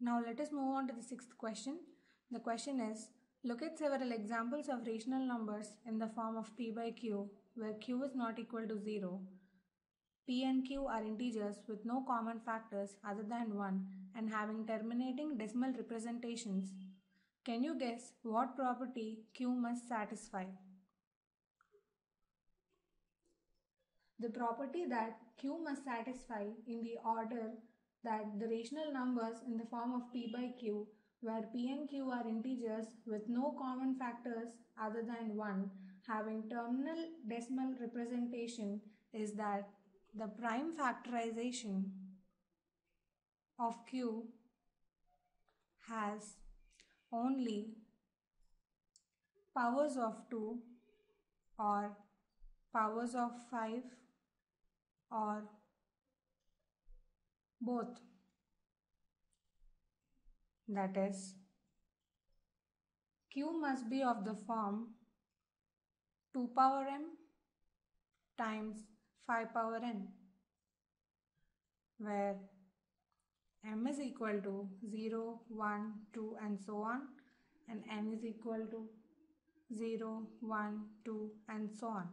Now let us move on to the sixth question. The question is Look at several examples of rational numbers in the form of p by q where q is not equal to 0. p and q are integers with no common factors other than 1 and having terminating decimal representations. Can you guess what property q must satisfy? The property that q must satisfy in the order that the rational numbers in the form of p by q where p and q are integers with no common factors other than 1 having terminal decimal representation is that the prime factorization of q has only powers of 2 or powers of 5 or both. That is q must be of the form 2 power m times 5 power n where m is equal to 0 1 2 and so on and n is equal to 0 1 2 and so on